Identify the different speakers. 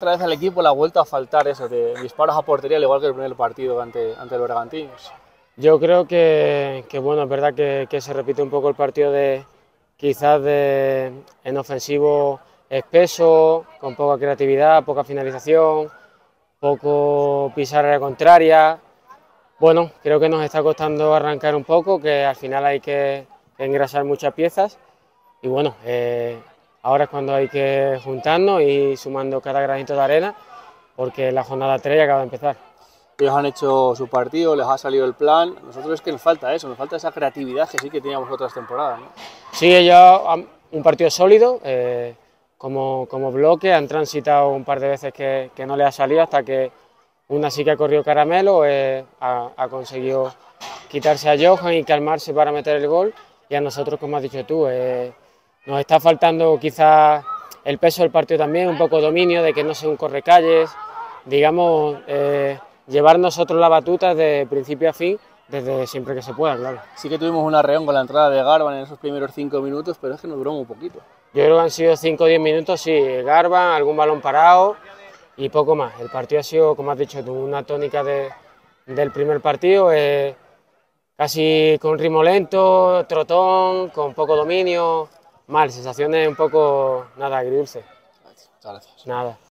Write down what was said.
Speaker 1: Otra vez al equipo le ha a faltar eso, de disparos a portería, al igual que el primer partido ante, ante el Bergantinos.
Speaker 2: Yo creo que, bueno, es verdad que, se repite un poco el partido de quizás de, en ofensivo espeso, con poca creatividad, poca finalización, poco pisar la contraria. Bueno, creo que nos está costando arrancar un poco, que al final hay que engrasar muchas piezas y bueno, eh, Ahora es cuando hay que juntarnos y sumando cada granito de arena, porque la jornada 3 ya acaba de empezar.
Speaker 1: Ellos han hecho su partido, les ha salido el plan. Nosotros es que nos falta eso, nos falta esa creatividad que sí que teníamos otras temporadas. ¿no?
Speaker 2: Sí, ellos han un partido sólido, eh, como, como, bloque, han transitado un par de veces que, que, no les ha salido hasta que una sí que ha corrido caramelo, eh, ha, ha, conseguido quitarse a Johan y calmarse para meter el gol. Y a nosotros, como has dicho tú, eh, nos está faltando quizás el peso del partido también, un poco dominio, de que no sea un correcalles, digamos, eh, llevar nosotros la batuta de principio a fin, desde siempre que se pueda, claro.
Speaker 1: Sí que tuvimos una reón con la entrada de Garban en esos primeros cinco minutos, pero es que nos duró muy poquito.
Speaker 2: Yo creo que han sido cinco o diez minutos, sí, Garban, algún balón parado y poco más. El partido ha sido, como has dicho tú, una tónica de, del primer partido, eh, casi con ritmo lento, trotón, con poco dominio, mal, sensaciones un poco, nada, agridulce.
Speaker 1: Muchas gracias.
Speaker 2: Nada.